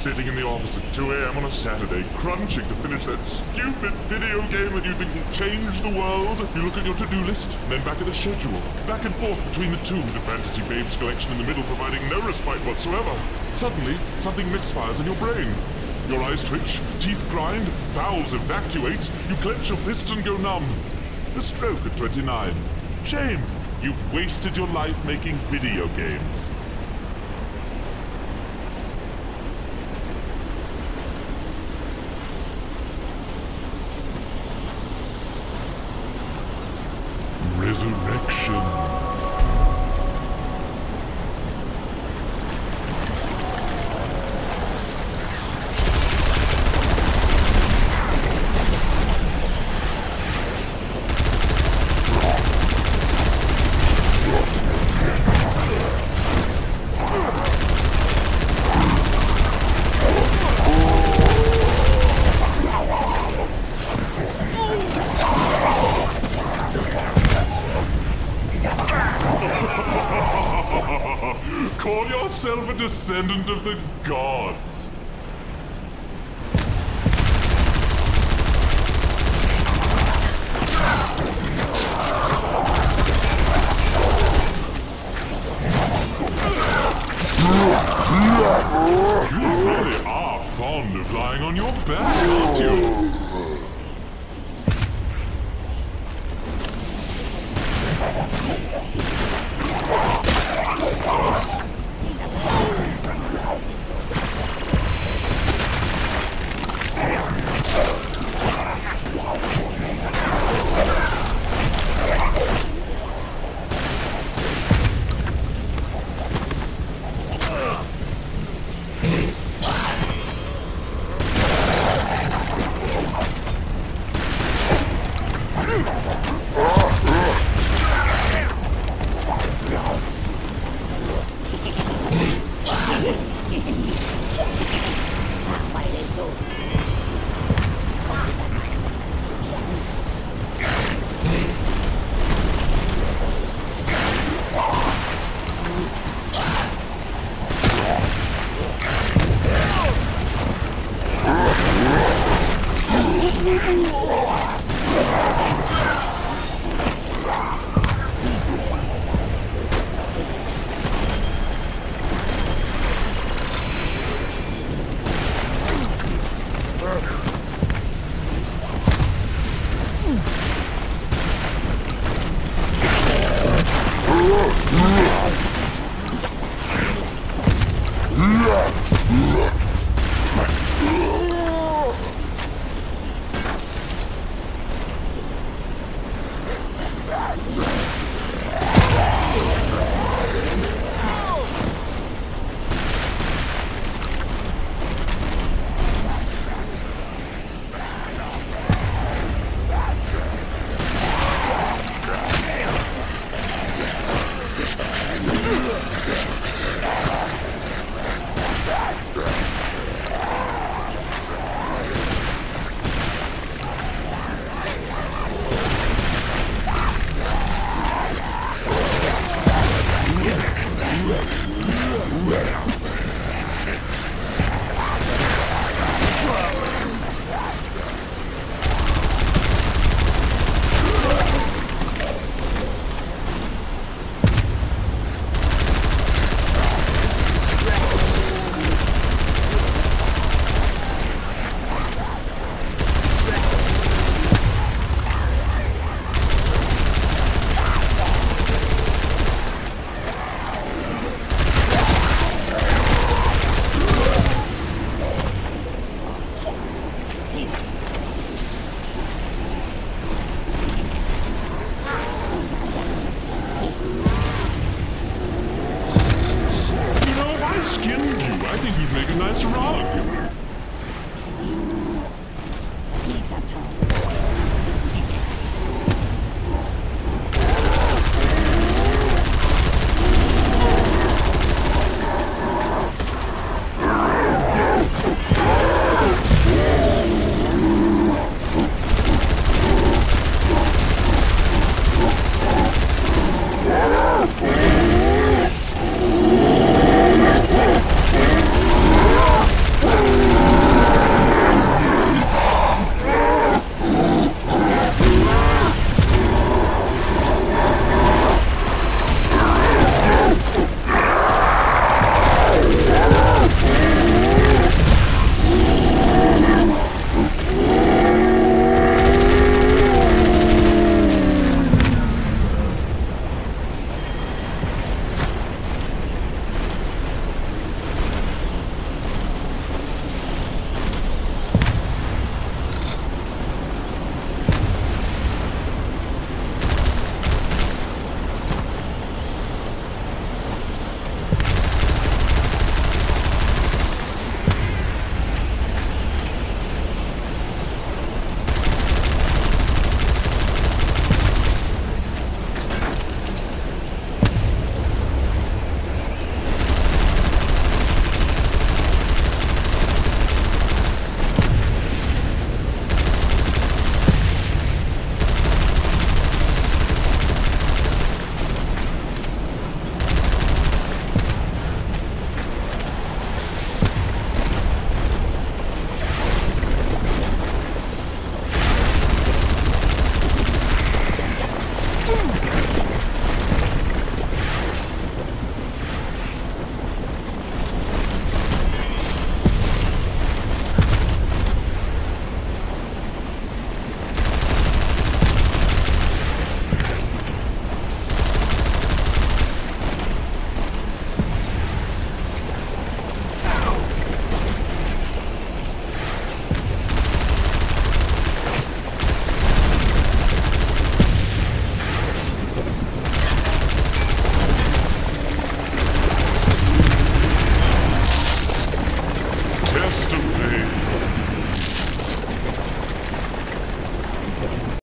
Sitting in the office at 2 a.m. on a Saturday, crunching to finish that stupid video game that you think will change the world. You look at your to-do list, then back at the schedule. Back and forth between the two, the Fantasy Babes collection in the middle providing no respite whatsoever. Suddenly, something misfires in your brain. Your eyes twitch, teeth grind, bowels evacuate, you clench your fists and go numb. A stroke at 29. Shame. You've wasted your life making video games. Resurrection. Call yourself a descendant of the gods. You really are fond of lying on your back, aren't you? You know, if I skinned nice rug.